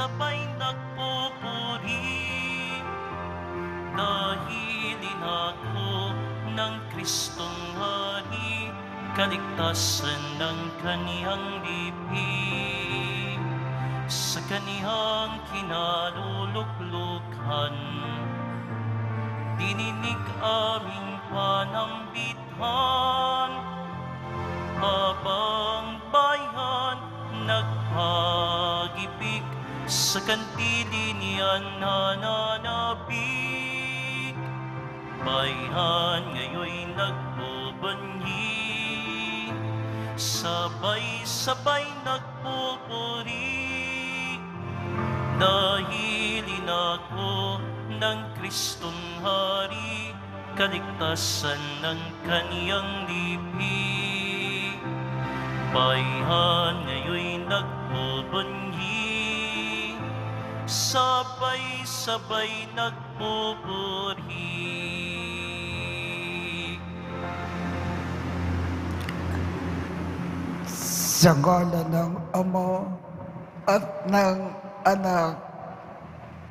sabay nagpupuri dahil inako ng Kristong Hari, kaligtasan ng kaniyang lipi. Sa kaniyang kinaluluklukan, dininig aming panambitan, sa kantili niyan nananabik. Bayan ngayoy nagbubanyi, sabay-sabay nagpupuri. Dahil inako ng Kristong Hari, kaligtasan ng kaniyang lipi. Bayan ngayoy nagbubanyi, sabay-sabay nagpupuri. Sa ngala ng Ama at ng Anak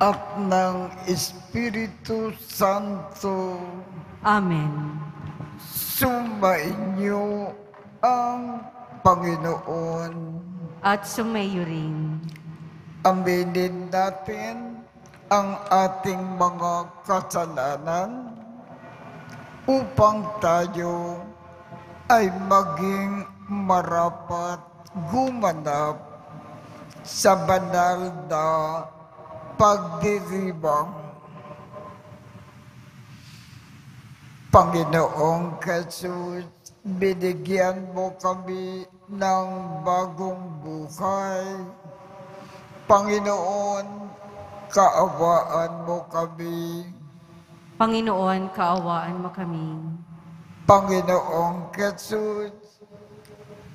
at ng Espiritu Santo, Amen. sumainyo ang Panginoon. At sumayo rin. Aminin natin ang ating mga kasalanan upang tayo ay maging marapat gumanap sa banal na pagdiriwang. Panginoong Jesus, binigyan mo kami ng bagong buhay. Panginoon, kaawaan mo kami. Panginoon, kaawaan mo kami. Panginoong Jesus,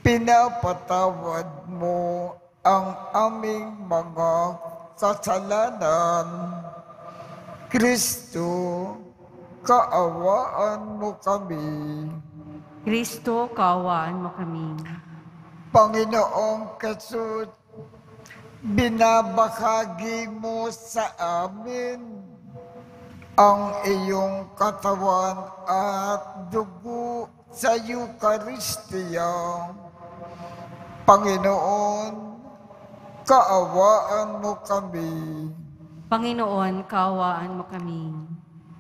pinapatawad mo ang aming mga kasalanan. Kristo, kaawaan mo kami. Kristo, kaawaan mo kami. Panginoong Jesus, binabahagi mo sa amin ang iyong katawan at dugo sa Eucharistia. Panginoon, kaawaan mo kami. Panginoon, kaawaan mo kami.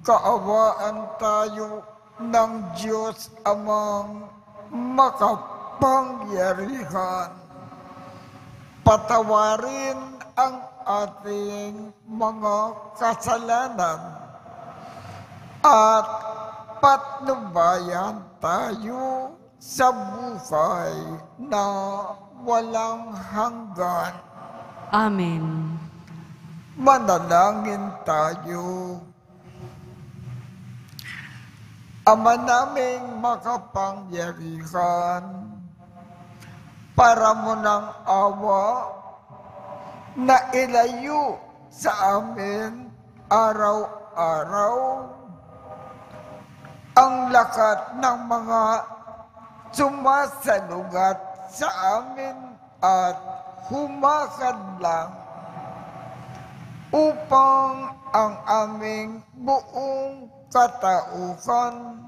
Kaawaan tayo ng Diyos amang makapangyarihan. Patawarin ang ating mga kasalanan at patnubayan tayo sa buhay na walang hanggan. Amen. Manalangin tayo. Ama naming makapangyarihan, para mo ng awa na ilayo sa amin araw-araw. Ang lakat ng mga sumasalugat sa amin at humakadlang upang ang aming buong katauhan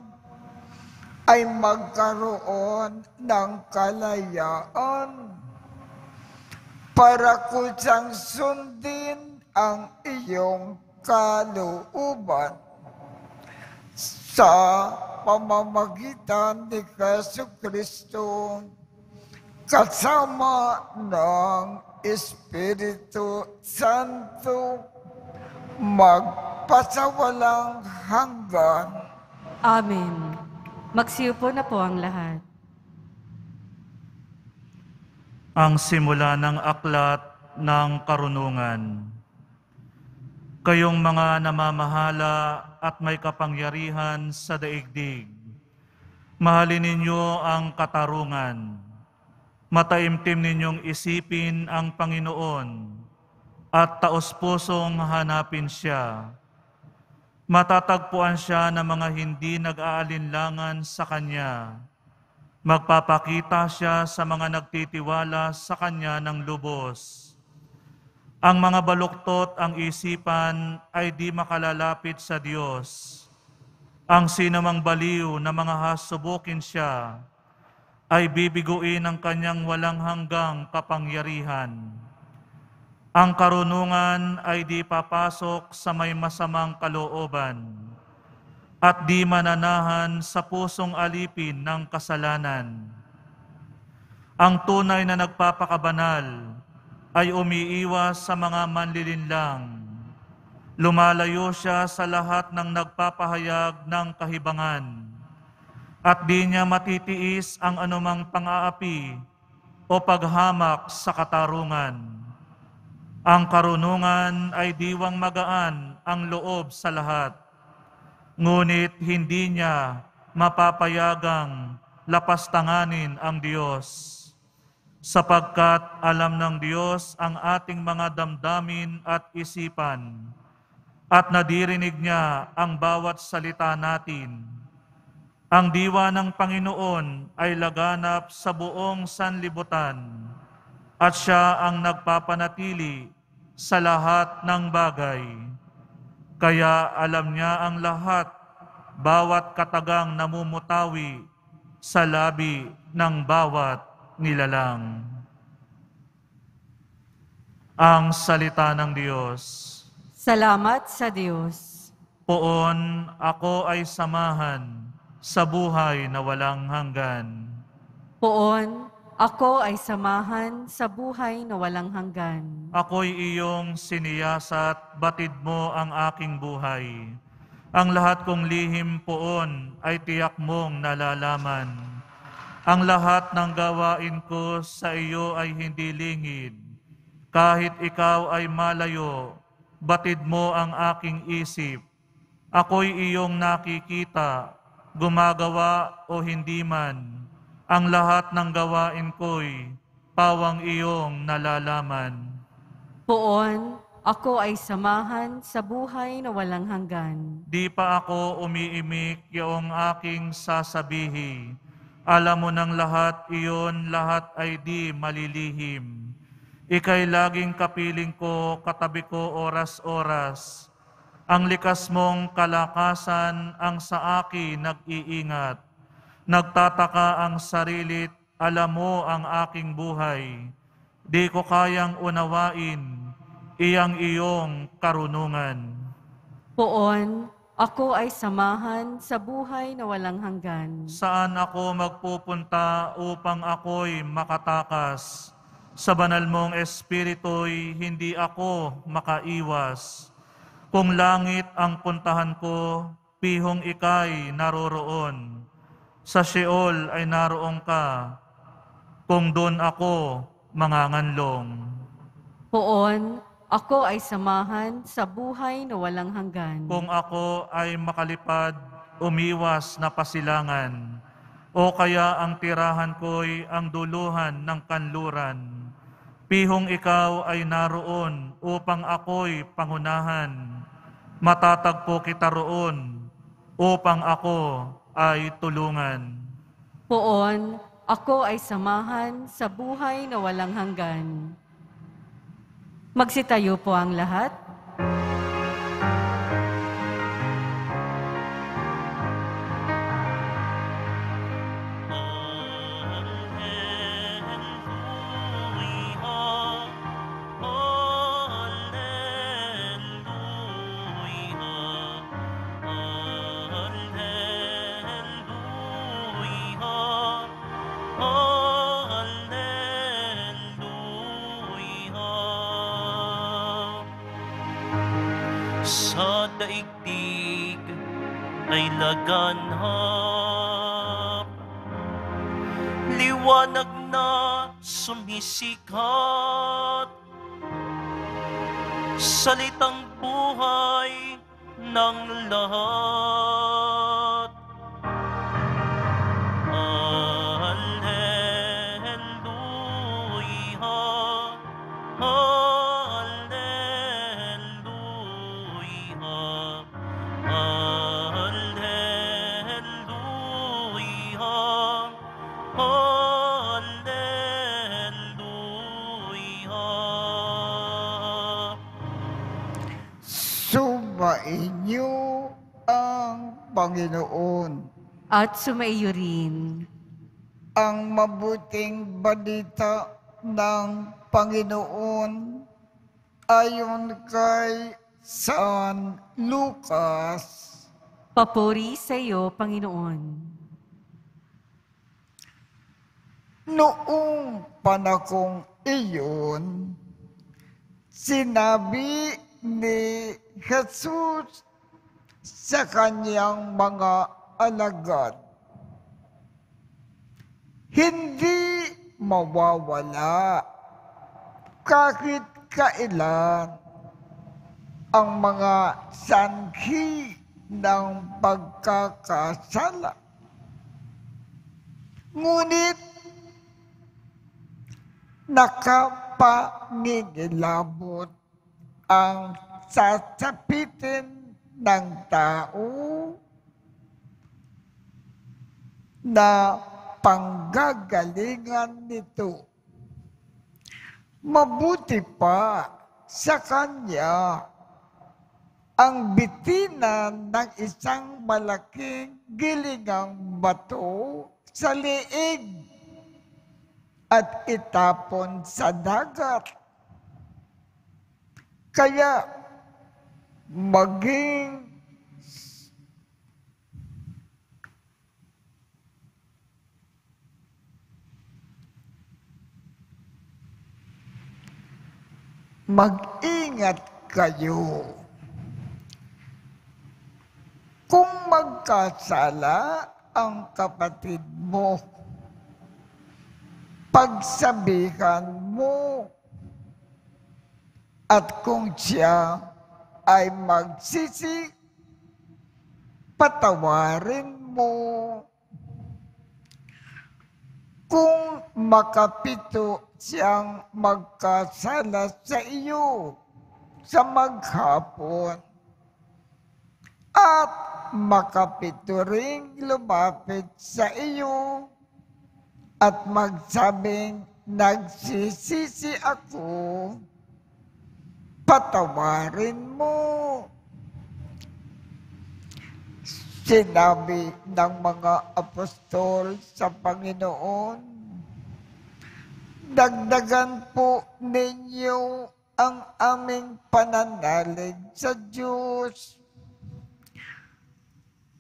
ay magkaroon ng kalayaan para kusang sundin ang iyong kalooban sa pamamagitan ni Yesu Kristo kasama ng Espiritu Santo magpasawalang hanggan. Amen. Magsiupo na po ang lahat. Ang simula ng aklat ng karunungan. Kayong mga namamahala at may kapangyarihan sa daigdig, mahalin ninyo ang katarungan. Mataimtim ninyong isipin ang Panginoon at taos-pusong hanapin siya. Matatagpuan siya ng mga hindi nag-aalinlangan sa Kanya. Magpapakita siya sa mga nagtitiwala sa Kanya ng lubos. Ang mga baluktot ang isipan ay di makalalapit sa Diyos. Ang sinamang baliw na mga hasubukin siya ay bibiguin ng kanyang walang hanggang kapangyarihan. Ang karunungan ay di papasok sa may masamang kalooban at di mananahan sa pusong alipin ng kasalanan. Ang tunay na nagpapakabanal ay umiiwas sa mga manlilinlang. Lumalayo siya sa lahat ng nagpapahayag ng kahibangan at di niya matitiis ang anumang pang-aapi o paghamak sa katarungan. Ang karunungan ay diwang magaan ang loob sa lahat, ngunit hindi niya mapapayagang lapastanganin ang Diyos sapagkat alam ng Diyos ang ating mga damdamin at isipan, at nadirinig niya ang bawat salita natin. Ang diwa ng Panginoon ay laganap sa buong sanlibutan, at siya ang nagpapanatili sa lahat ng bagay. Kaya alam niya ang lahat, bawat katagang namumutawi sa labi ng bawat nilalang. Ang salita ng Diyos. Salamat sa Diyos. Poon ako ay samahan sa buhay na walang hanggan. Poon, ako ay samahan sa buhay na walang hanggan. Ako'y iyong siniyasat, batid mo ang aking buhay. Ang lahat kong lihim poon ay tiyak mong nalalaman. Ang lahat ng gawain ko sa iyo ay hindi lingid. Kahit ikaw ay malayo, batid mo ang aking isip. Ako'y iyong nakikita, gumagawa o hindi man. Ang lahat ng gawain ko'y pawang iyong nalalaman. Poon, ako ay samahan sa buhay na walang hanggan. Di pa ako umiimik yung aking sasabihi. Alam mo ng lahat iyon, lahat ay di malilihim. Ika'y laging kapiling ko, katabi ko oras-oras. Ang likas mong kalakasan ang sa akin nag-iingat. Nagtataka ang sarilit, alam mo ang aking buhay. Di ko kayang unawain, iyang iyong karunungan. Poon, ako ay samahan sa buhay na walang hanggan. Saan ako magpupunta upang ako'y makatakas? Sa banal mong espiritu'y hindi ako makaiwas. Kung langit ang puntahan ko, pihong ikay naroroon. Sa Sheol ay naroon ka, kung doon ako manganganlong. Poon, ako ay samahan sa buhay na walang hanggan. Kung ako ay makalipad, umiwas na pasilangan, o kaya ang tirahan ko'y ang duluhan ng kanluran. Pihong ikaw ay naroon upang ako'y pangunahan. Matatagpo kita roon upang ako ay tulungan. Poon, ako ay samahan sa buhay na walang hanggan. Magsitayo po ang lahat. Ay laganap Liwanag na sumisikat. Salitang buhay ng lahat Panginoon. At sumaiyo rin. Ang mabuting balita ng Panginoon ayon kay San Lucas. Papuri sa iyo, Panginoon. Noong panakong iyon, sinabi ni Jesus sa kanyang mga alagad, Hindi mawawala kahit kailan ang mga sanhi ng pagkakasala. Ngunit nakapangingilabot ang sasapitin ng tao na panggagalingan nito. Mabuti pa sa kanya ang bitinan ng isang malaking gilingang bato sa liig at itapon sa dagat. Kaya maging mag-ingat kayo. Kung magkasala ang kapatid mo, pagsabihan mo. At kung siya ay magsisi, patawarin mo. Kung makapito siyang magkasala sa iyo sa maghapon, at makapito ring lumapit sa iyo at magsabing, nagsisisi ako, patawarin mo. Sinabi ng mga apostol sa Panginoon, dagdagan po ninyo ang aming pananalig sa Diyos.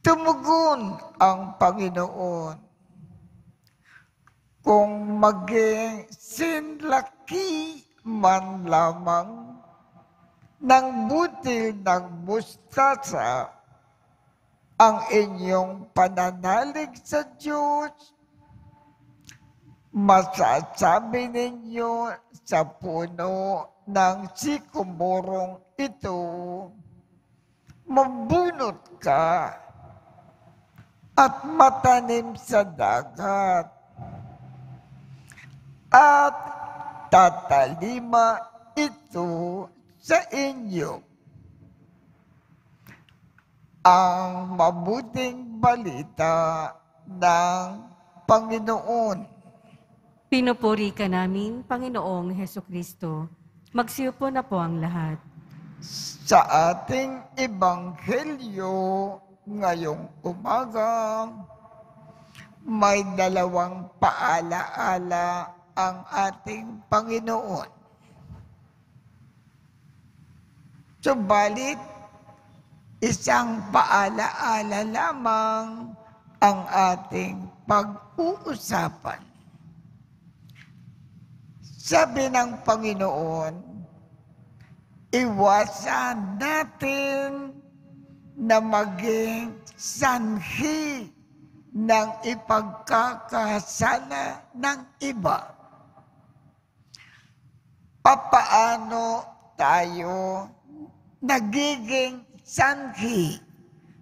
Tumugon ang Panginoon kung maging sinlaki man lamang ng butil ng mustasa ang inyong pananalig sa Diyos, masasabi ninyo sa puno ng sikumurong ito, mabunot ka at matanim sa dagat at tatalima ito sa inyo. Ang mabuting balita ng Panginoon. Pinupuri ka namin, Panginoong Heso Kristo. Magsiyo po na po ang lahat. Sa ating ebanghelyo ngayong umaga, may dalawang paalaala ang ating Panginoon. Subalit, isang paalaala lamang ang ating pag-uusapan. Sabi ng Panginoon, iwasan natin na maging sanhi ng ipagkakasala ng iba. Papaano tayo nagiging sanhi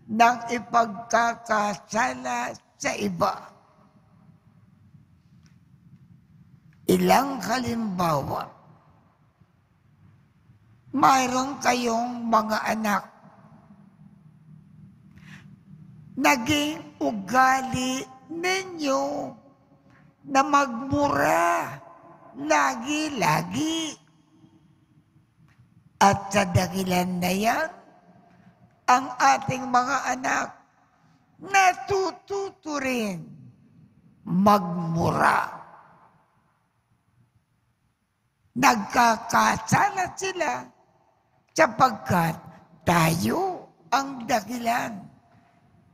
ng ipagkakasala sa iba? Ilang halimbawa, mayroon kayong mga anak naging ugali ninyo na magmura lagi-lagi. At sa dakilan na yan, ang ating mga anak natututo rin magmura. Nagkakasala sila sapagkat tayo ang dakilan.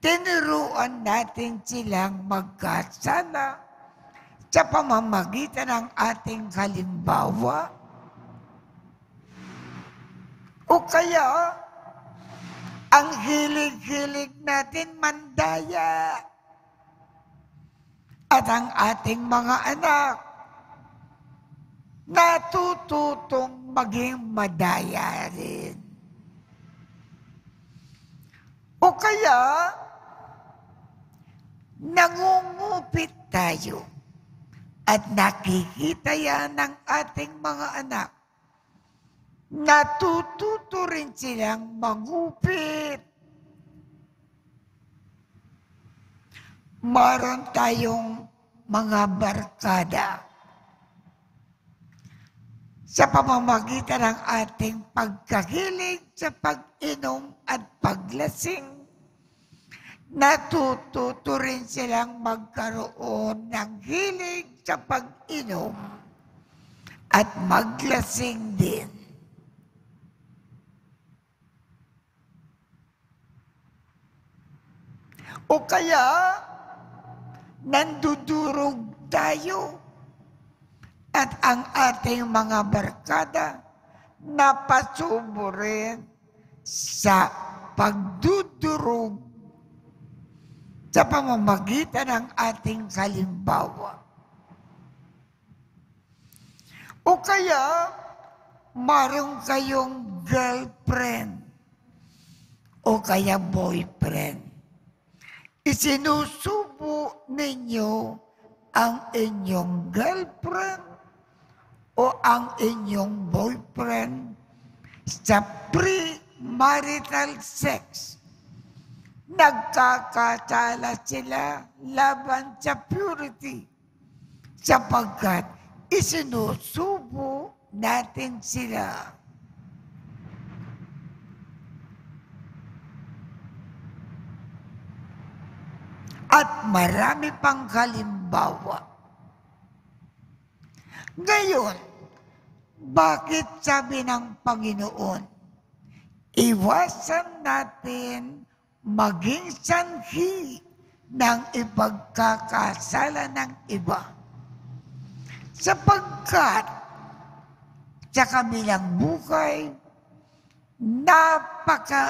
Tinuruan natin silang magkasala sa pamamagitan ng ating halimbawa o kaya ang hilig-hilig natin mandaya at ang ating mga anak natututong maging madaya rin. O kaya, nangungupit tayo at nakikita yan ng ating mga anak. Natututo rin silang mangupit. Maron tayong mga barkada sa pamamagitan ng ating pagkahilig sa pag-inom at paglasing. Natututo rin silang magkaroon ng hilig sa pag-inom at maglasing din. O kaya, nandudurog tayo at ang ating mga barkada napasubo rin sa pagdudurog sa pamamagitan ng ating kalimbawa. O kaya, marong kayong girlfriend o kaya boyfriend. Isinusubo ninyo ang inyong girlfriend o ang inyong boyfriend sa pre-marital sex. Nagkakasala sila laban sa purity sapagkat isinusubo natin sila. At marami pang halimbawa. Ngayon, bakit sabi ng Panginoon, iwasan natin maging sanhi ng ipagkakasala ng iba. Sapagkat sa kamilang buhay, napakabigat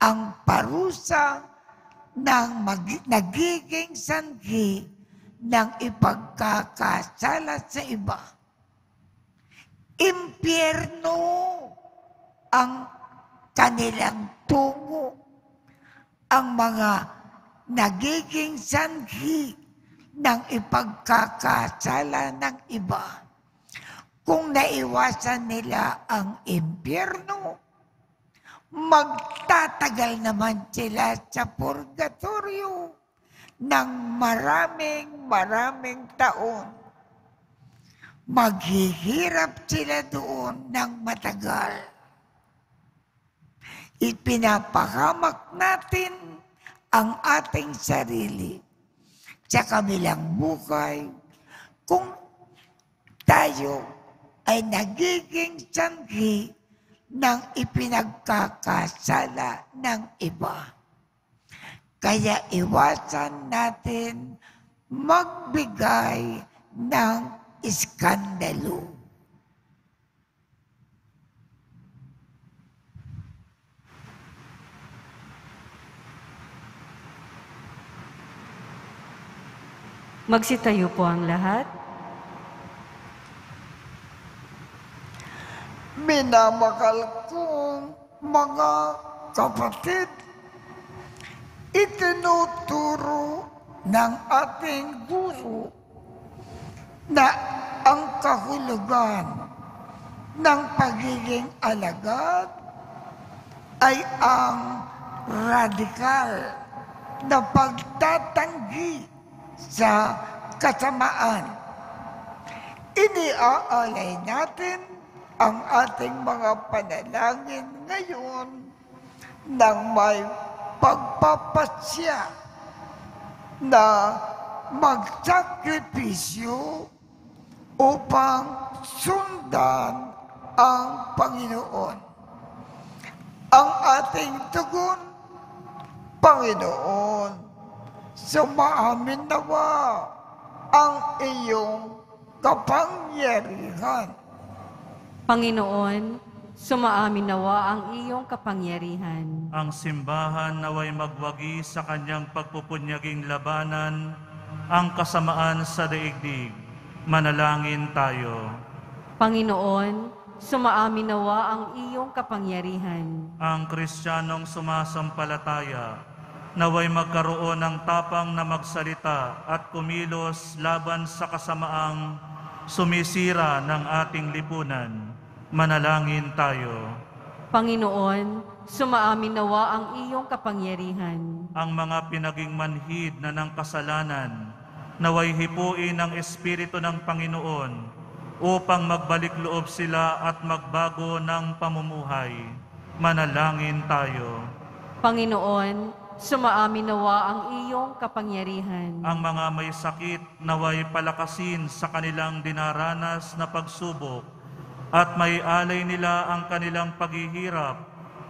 ang parusa ng mag- nagiging sanhi ng ipagkakasala sa iba. Impyerno ang kanilang tungo. Ang mga nagiging sanhi ng ipagkakasala ng iba. Kung naiwasan nila ang impyerno, magtatagal naman sila sa purgatorio ng maraming maraming taon. Maghihirap sila doon ng matagal. Ipinapahamak natin ang ating sarili sa kabilang buhay kung tayo ay nagiging sanhi ng ipinagkakasala ng iba. Kaya iwasan natin magbigay ng iskandalo. Magsitayo po ang lahat. Minamahal kong mga kapatid, itinuturo ng ating guro na ang kahulugan ng pagiging alagad ay ang radikal na pagtatanggi sa kasamaan. Iniaalay natin ang ating mga panalangin ngayon ng may pagpapasya na magsakripisyo upang sundan ang Panginoon. Ang ating tugon, Panginoon, sumaamin nawa ang iyong kapangyarihan. Panginoon, sumaamin nawa ang iyong kapangyarihan. Ang simbahan naway magwagi sa kanyang pagpupunyaging labanan ang kasamaan sa daigdig. Manalangin tayo. Panginoon, sumaamin nawa ang iyong kapangyarihan. Ang Kristiyanong sumasampalataya naway magkaroon ng tapang na magsalita at kumilos laban sa kasamaang sumisira ng ating lipunan. Manalangin tayo. Panginoon, sumaamin nawa ang iyong kapangyarihan. ang mga pinaging manhid na ng kasalanan, naway hipuin ng Espiritu ng Panginoon upang magbalik loob sila at magbago ng pamumuhay. Manalangin tayo. Panginoon, sumaamin nawa ang iyong kapangyarihan. Ang mga may sakit naway palakasin sa kanilang dinaranas na pagsubok at may alay nila ang kanilang paghihirap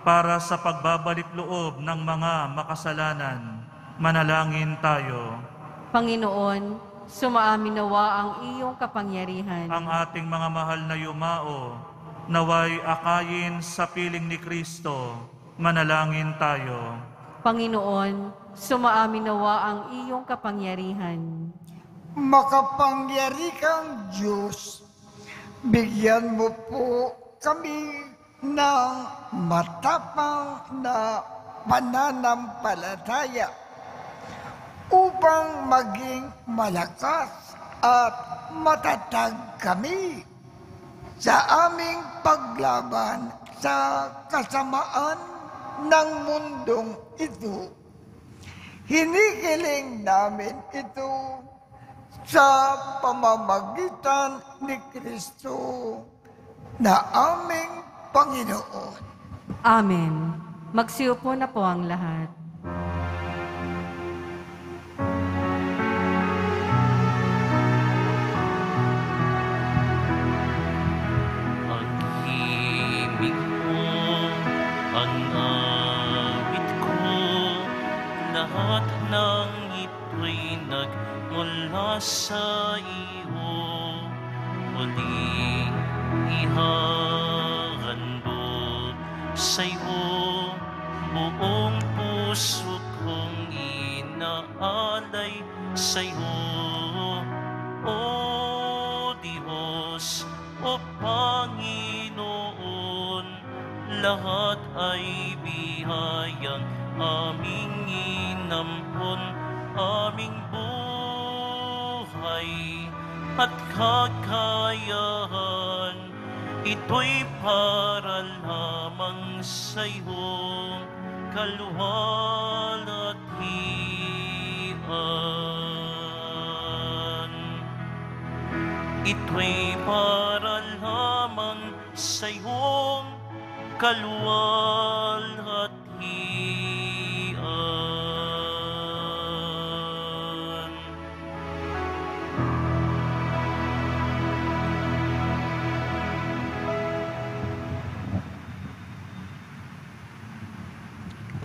para sa pagbabalik loob ng mga makasalanan. Manalangin tayo. Panginoon, sumaamin nawa ang iyong kapangyarihan. ang ating mga mahal na yumao, naway akayin sa piling ni Kristo, manalangin tayo. Panginoon, sumaamin nawa ang iyong kapangyarihan. Makapangyari kang Diyos, bigyan mo po kami ng matapang na pananampalataya upang maging malakas at matatag kami sa aming paglaban sa kasamaan ng mundong ito. Hinihiling namin ito sa pamamagitan ni Kristo na aming Panginoon. Amen. Magsiupo na po ang lahat. Nagmula sa iyo Muli ihahandog sa iyo kaluwalhatian. Ito'y para lamang sa iyong kaluwalhatian.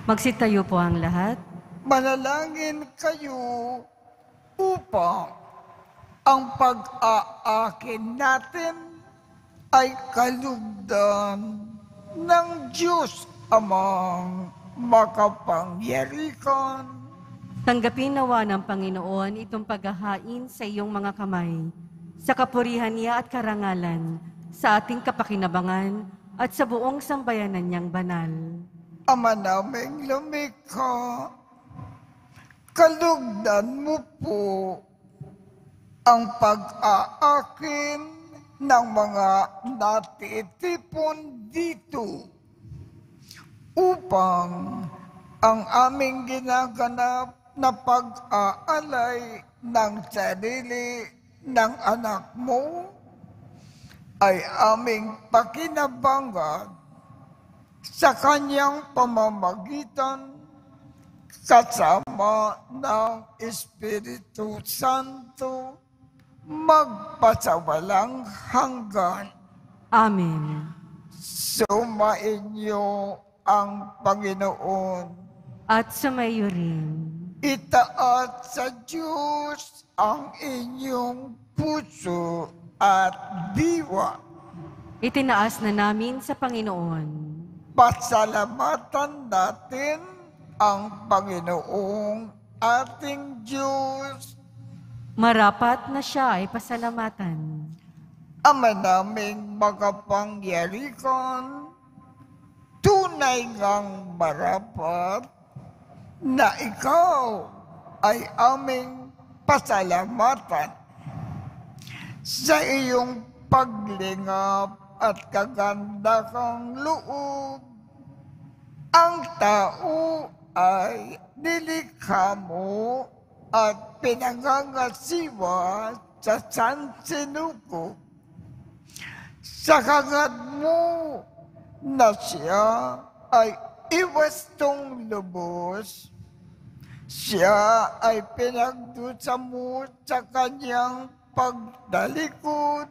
Magsitayo po ang lahat. Manalangin kayo upang ang pag-aakin natin ay kalugdan ng Diyos amang makapangyarihan. Tanggapin nawa ng Panginoon itong paghahain sa iyong mga kamay, sa kapurihan niya at karangalan, sa ating kapakinabangan at sa buong sambayanan niyang banal. Ama naming lumikha, kalugdan mo po ang pag-aakin ng mga natitipon dito upang ang aming ginaganap na pag-aalay ng sarili ng anak mo ay aming pakinabangan sa kanyang pamamagitan kasama ng Espiritu Santo magpasawalang hanggan. Amen. Sumainyo ang Panginoon. At sumayo rin. Itaat sa Diyos ang inyong puso at diwa. Itinaas na namin sa Panginoon. Pasalamatan natin ang Panginoong ating Diyos. Marapat na siya ay pasalamatan. Ama naming makapangyarihan, tunay ngang marapat na ikaw ay aming pasalamatan sa iyong paglingap at kaganda kang loob. Ang tao ay nilikha mo at pinangangasiwa sa sansinuko. Sa kagad mo na siya ay iwastong lubos, siya ay pinagdusa mo sa kanyang pagdalikod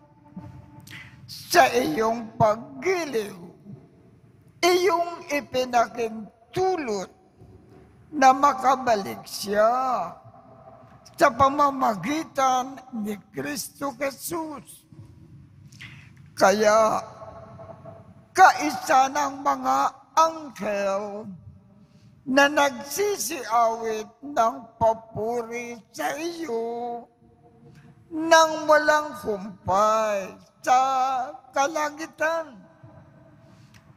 sa iyong paggiliw. Iyong ipinakintulot na makabalik siya sa pamamagitan ni Kristo Jesus. Kaya, kaisa ng mga anghel na nagsisiawit ng papuri sa iyo nang walang humpay sa kalangitan.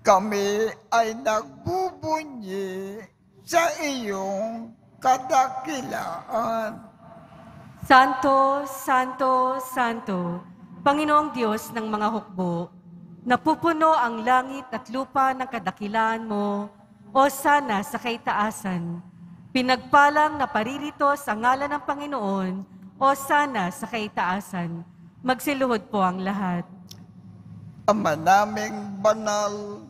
Kami ay nagbubunyi sa iyong kadakilaan. Santo, Santo, Santo, Panginoong Diyos ng mga hukbo, napupuno ang langit at lupa ng kadakilaan mo, o sana sa kaitaasan. Pinagpalang na paririto sa ngalan ng Panginoon, o sana sa kaitaasan. Magsiluhod po ang lahat. Ama naming banal,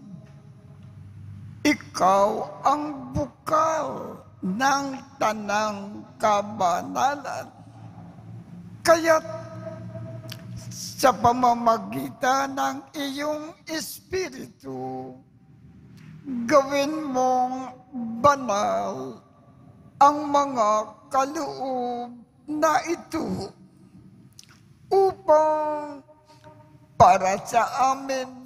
ikaw ang bukal ng tanang kabanalan. Kaya't sa pamamagitan ng iyong Espiritu, gawin mong banal ang mga kaloob na ito upang para sa amin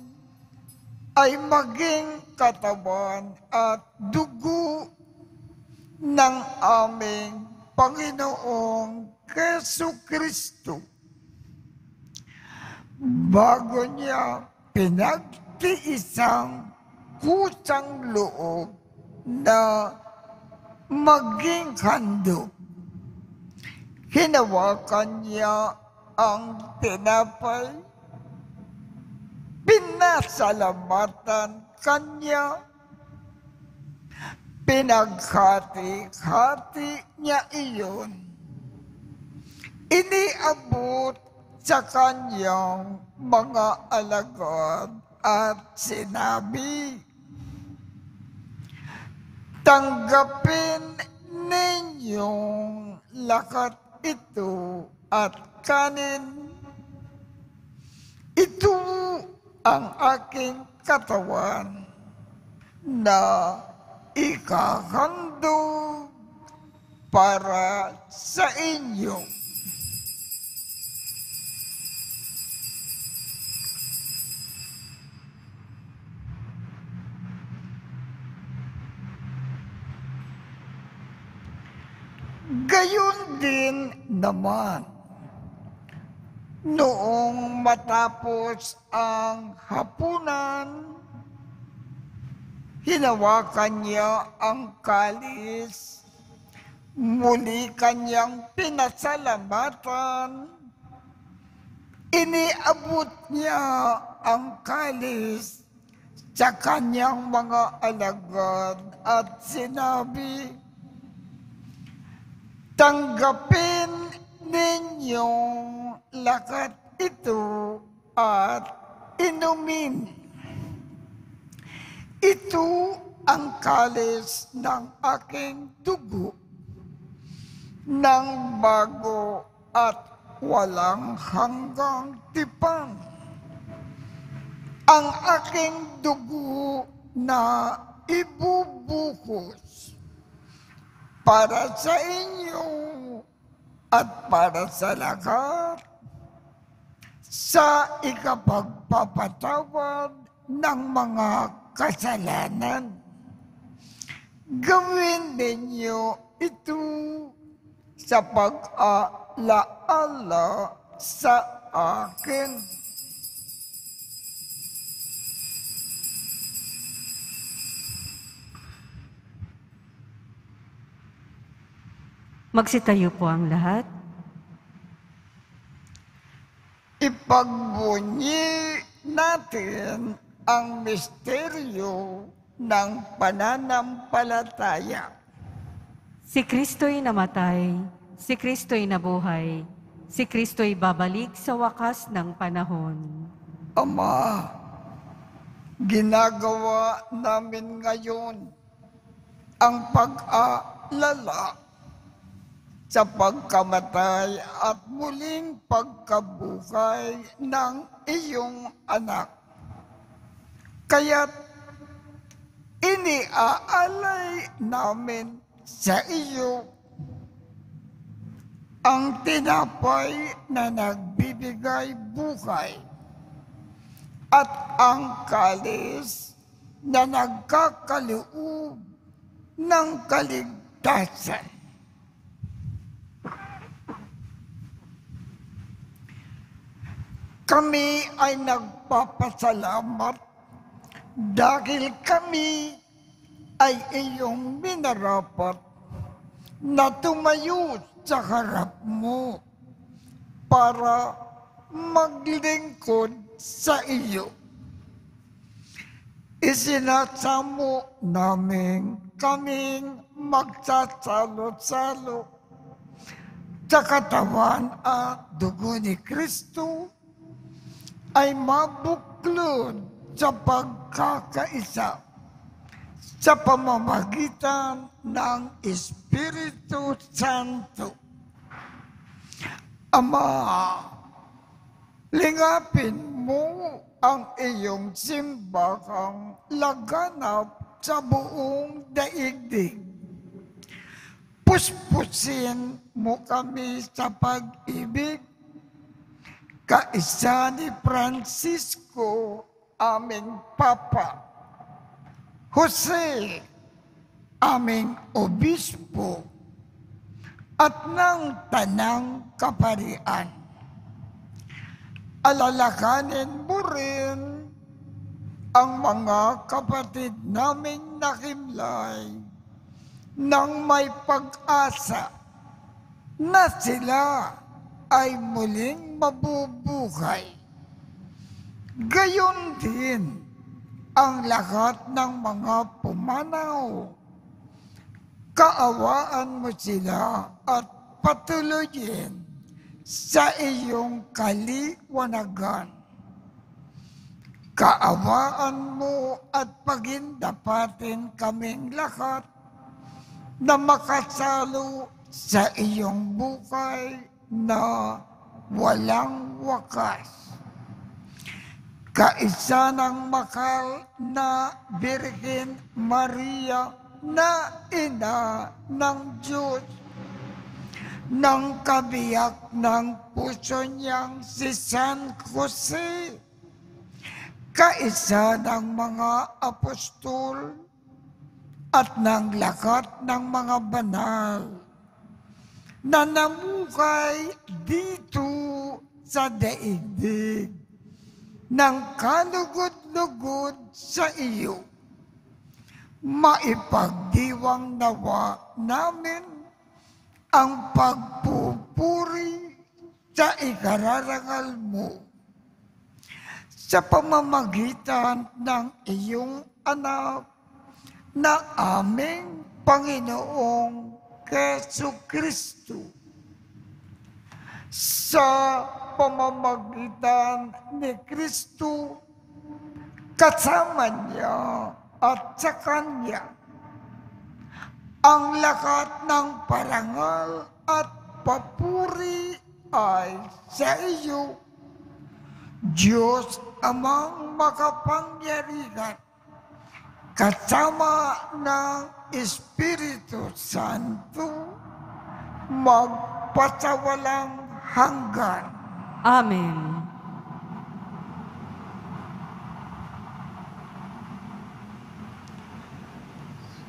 ay maging katawan at dugo ng aming Panginoong Keso Kristo. Bago niya pinagtiisang kusang loob na maging handog. Hinawakan niya ang tinapay pinasalamatan kanya. Pinaghati-hati niya iyon. Iniabot sa kanyang mga alagad at sinabi, Tanggapin ninyong lakat ito at kanin ito ang aking katawan na ikahandog para sa inyo. Gayon din naman, Noong matapos ang hapunan, hinawakan niya ang kalis, muli kanyang pinasalamatan, iniabot niya ang kalis sa kanyang mga alagad at sinabi, Tanggapin ninyong lakat ito at inumin. Ito ang kalis ng aking dugo ng bago at walang hanggang tipan. Ang aking dugo na ibubuhos para sa inyo at para sa lahat sa ikapagpapatawad ng mga kasalanan. Gawin ninyo ito sa pag-alaala sa akin. Magsitayo po ang lahat. Ipagbunyi natin ang misteryo ng pananampalataya. Si Kristo'y namatay, si Kristo'y nabuhay, si Kristo'y babalik sa wakas ng panahon. Ama, ginagawa namin ngayon ang pag-aalala sa pagkamatay at muling pagkabuhay ng iyong anak. Kaya't iniaalay namin sa iyo ang tinapay na nagbibigay buhay at ang kalis na nagkakaloob ng kaligtasan. Kami ay nagpapasalamat dahil kami ay iyong minarapat na tumayo sa harap mo para maglingkod sa iyo. Isinasamo namin kaming magsasalo-salo sa katawan at dugo ni Kristo ay mabuklod sa pagkakaisa sa pamamagitan ng Espiritu Santo. Ama, lingapin mo ang iyong simbahang laganap sa buong daigdig. Puspusin mo kami sa pag-ibig kaisa ni Francisco, aming Papa, Jose, aming Obispo, at ng Tanang Kaparian. Alalakanin mo rin ang mga kapatid naming nakimlay nang may pag-asa na sila ay muling mabubuhay. Gayon din ang lahat ng mga pumanaw. Kaawaan mo sila at patuloyin sa iyong kaliwanagan. Kaawaan mo at pagindapatin kaming lahat na makasalo sa iyong buhay na walang wakas. Kaisa ng makal na Birhen Maria na ina ng Diyos ng kabiyak ng puso niyang si San Jose. Kaisa ng mga apostol at ng lakat ng mga banal na namukay dito sa daigdig ng kalugod-lugod sa iyo. Maipagdiwang nawa namin ang pagpupuri sa ikararangal mo sa pamamagitan ng iyong anak na aming Panginoong Kristo sa pamamagitan ni Kristo kasama niya at sa Kanya. Ang lakat ng parangal at papuri ay sa iyo, Diyos amang makapangyarihan, kasama ng Espiritu Santo, magpasawalang hanggan. Amen.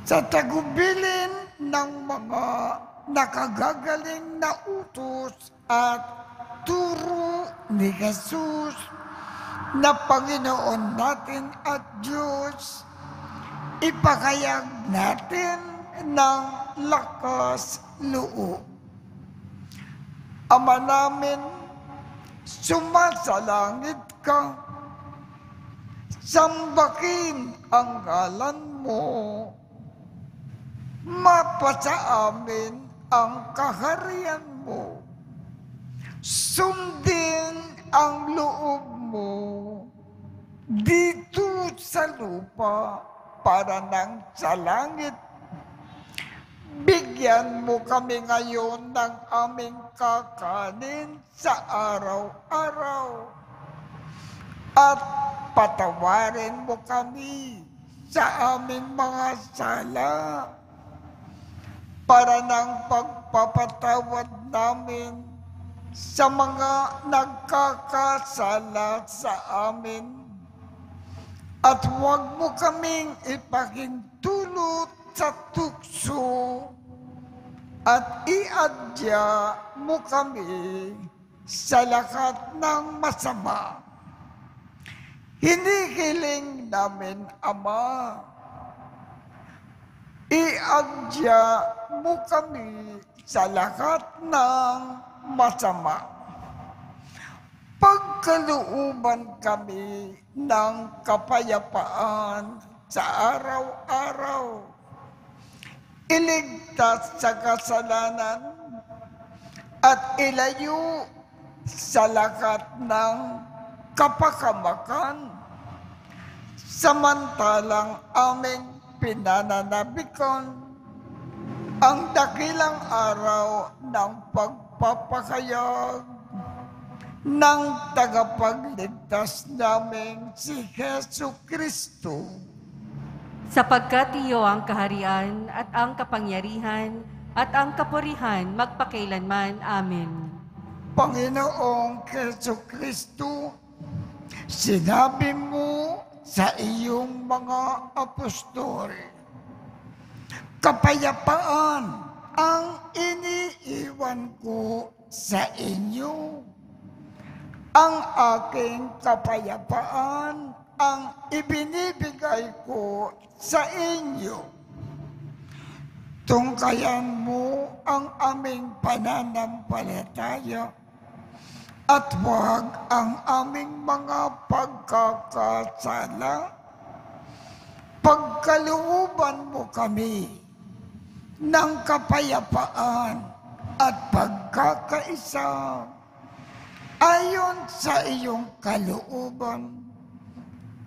sa tagubilin ng mga nakagagaling na utos at turo ni Jesus na Panginoon natin at Diyos, ipakayag natin ng lakas loob. Ama namin, sumasalangit ka, sambakin ang ngalan mo, mapasa amin ang kaharian mo. Sundin ang loob mo dito sa lupa para nang sa langit. Bigyan mo kami ngayon ng aming kakanin sa araw-araw. At patawarin mo kami sa aming mga sala para ng pagpapatawad namin sa mga nagkakasala sa amin. At huwag mo kaming ipahintulot sa tukso at iadya mo kami sa lakat ng masama. Hinihiling namin, Ama, iadya mo kami sa lahat ng masama. Pagkalooban kami ng kapayapaan sa araw-araw. Iligtas sa kasalanan at ilayo sa lakat ng kapakamakan. Samantalang aming pinananabikan ang dakilang araw ng pagpapakayag ng tagapagligtas namin si Heso Kristo. Sapagkat iyo ang kaharian at ang kapangyarihan at ang kapurihan magpakailanman. Amen. Panginoong Heso Kristo, sinabi mo sa iyong mga apostol, kapayapaan ang iniiwan ko sa inyo. Ang aking kapayapaan ang ibinibigay ko sa inyo. Tungkayan mo ang aming pananampalataya at huwag ang aming mga pagkakasala. Pagkalooban mo kami ng kapayapaan at pagkakaisa ayon sa iyong kalooban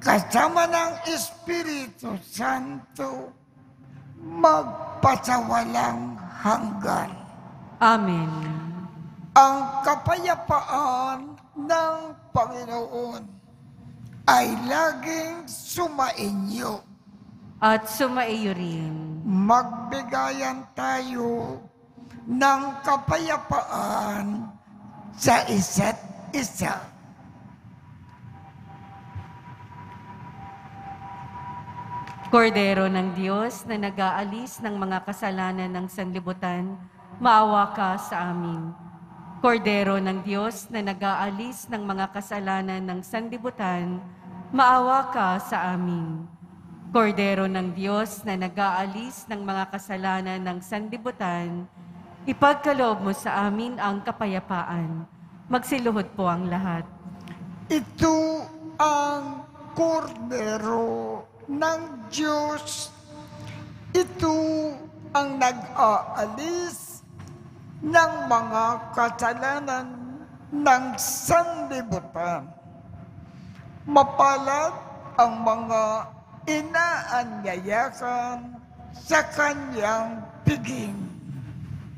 kasama ng Espiritu Santo magpasawalang hanggan. Amen. Ang kapayapaan ng Panginoon ay laging sumainyo. At sumaiyo rin. Magbigayan tayo ng kapayapaan sa isa't isa. Kordero ng Diyos na nag-aalis ng mga kasalanan ng sanlibutan, maawa ka sa amin. Kordero ng Diyos na nag-aalis ng mga kasalanan ng sanlibutan, maawa ka sa amin. Kordero ng Diyos na nag-aalis ng mga kasalanan ng sanlibutan, ipagkaloob mo sa amin ang kapayapaan. Magsiluhod po ang lahat. Ito ang kordero ng Diyos. Ito ang nag-aalis ng mga kasalanan ng sanlibutan. Mapalad ang mga inaanyayakan sa kanyang piging.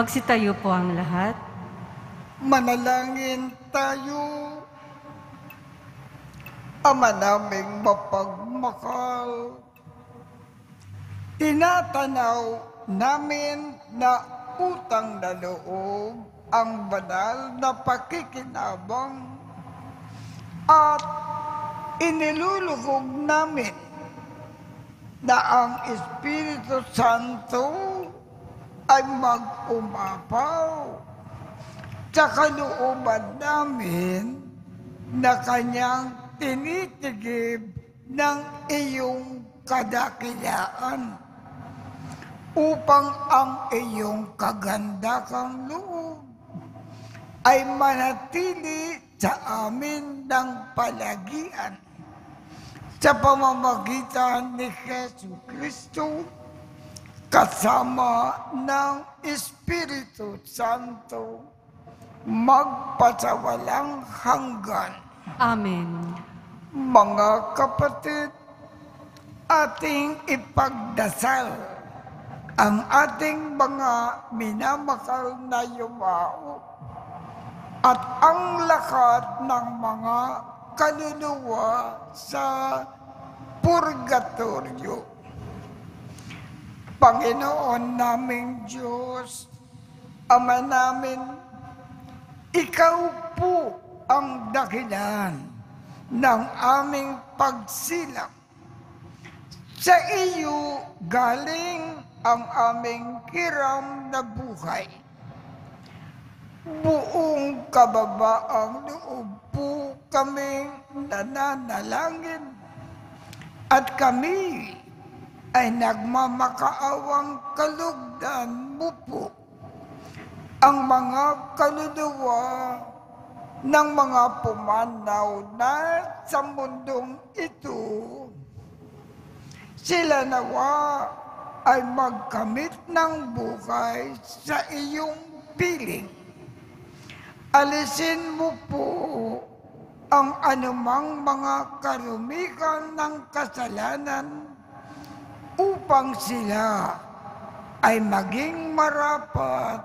Magsitayo po ang lahat. Manalangin tayo. Ama naming mapagmakal, tinatanaw namin na utang na loob ang banal na pakikinabang at inilulugog namin na ang Espiritu Santo ay mag-umapaw. Sa kalooban namin na kanyang tinitigib ng iyong kadakilaan upang ang iyong kagandakang loob ay manatili sa amin ng palagian sa pamamagitan ni Yesu Kristo kasama ng Espiritu Santo magpasawalang hanggan. Amen. Mga kapatid, ating ipagdasal ang ating mga minamakal na yumao at ang lakat ng mga kaluluwa sa purgatorio. Panginoon naming Diyos, Ama namin, Ikaw po ang dahilan ng aming pagsilak. Sa iyo galing ang aming kiram na buhay. Buong kababaang loob po kaming nananalangin at kami ay nagmamakaawang kalugdan po ang mga kaluluwa ng mga pumanaw na sa mundong ito Sila nawa ay magkamit ng buhay sa iyong piling. Alisin mo po ang anumang mga karumikan ng kasalanan upang sila ay maging marapat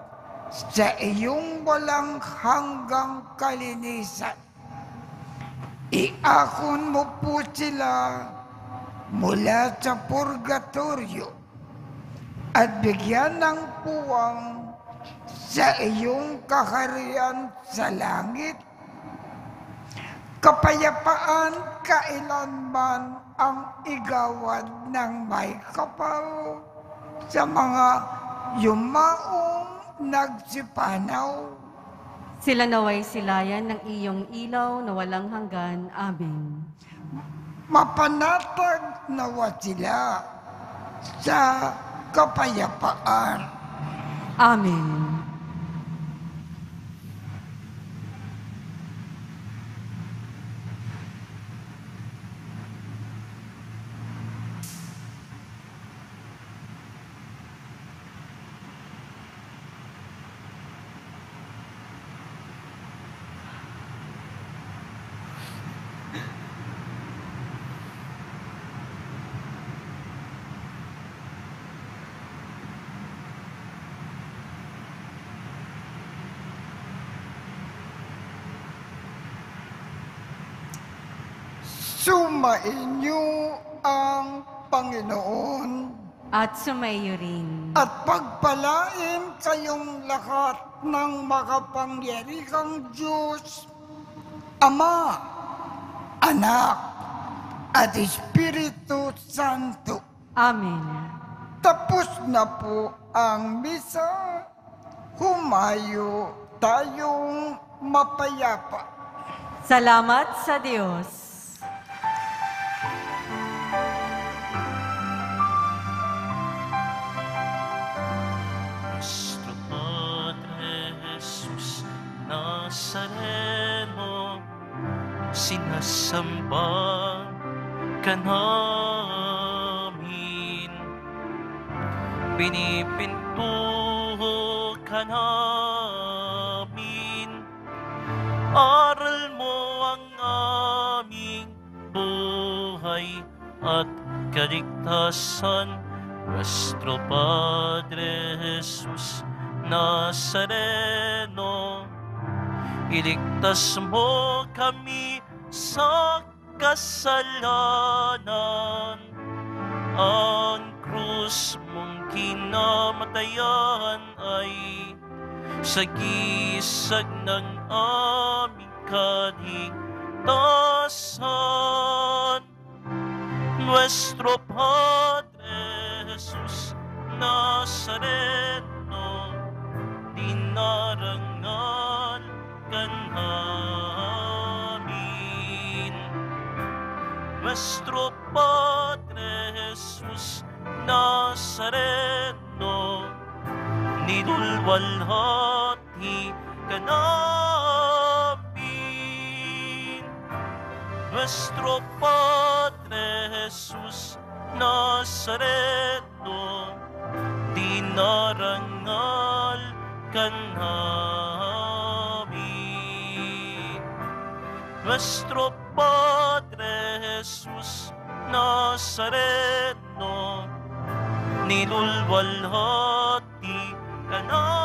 sa iyong walang hanggang kalinisan. Iakon mo po sila mula sa purgatorio at bigyan ng puwang sa iyong kaharian sa langit. Kapayapaan kailanman ang igawad ng may kapal sa mga yumaong nagsipanaw. Sila naway silayan ng iyong ilaw na walang hanggan. Amen. Mapanatag nawa sila sa kapayapaan. Amen. Sumainyo ang Panginoon At sumayo rin. at pagpalain kayong lahat ng makapangyarihang Diyos, Ama, Anak, at Espiritu Santo. Amen. Tapos na po ang misa. Humayo tayong mapayapa. Salamat sa Diyos. Sinasamba ka namin. Pinipintuho ka namin. Aral mo ang aming buhay at kaligtasan. Nuestro Padre Jesus Nazareno, iligtas mo kami sa kasalanan. Ang krus mong kinamatayan ay sagisag ng aming kaligtasan. Nuestro Padre Jesus Nazareno, dinarangal ka namin. Nuestro Padre Jesus Nazareno, nilulwalhati ka namin. Nuestro Padre Jesus Nazareno, dinarangal ka namin. Nuestro Padre Jesús Nazareno, nilulwalhati ka na.